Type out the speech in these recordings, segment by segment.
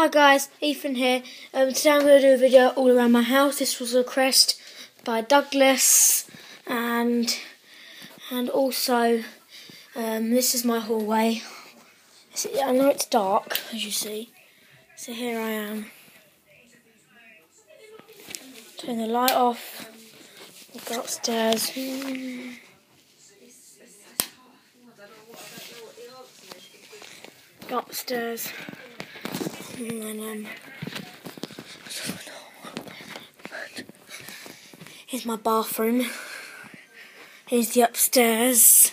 Hi guys, Ethan here. Um, today I'm going to do a video all around my house. This was a request by Douglas, and and also um, this is my hallway. I know it's dark, as you see. So here I am. Turn the light off. Go upstairs. Go upstairs. And um, here's my bathroom. Here's the upstairs.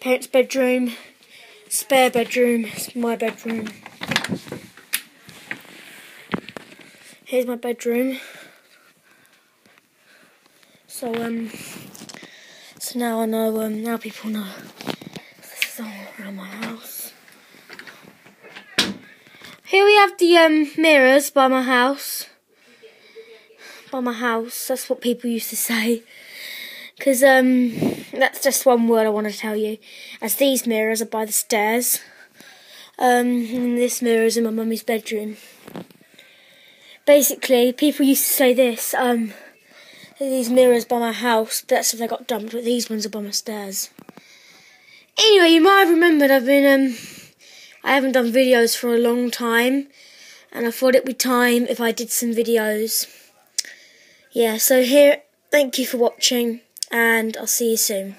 Parents' bedroom. Spare bedroom. It's my bedroom. Here's my bedroom. So, um, so now I know, um, now people know this is all around my house. Here we have the um, mirrors by my house. By my house, that's what people used to say. Because um, that's just one word I want to tell you. As these mirrors are by the stairs. Um, and this mirror is in my mummy's bedroom. Basically, people used to say this. Um, these mirrors by my house, that's if they got dumped, but these ones are by my stairs. Anyway, you might have remembered I've been um, I haven't done videos for a long time, and I thought it'd be time if I did some videos. Yeah, so here, thank you for watching, and I'll see you soon.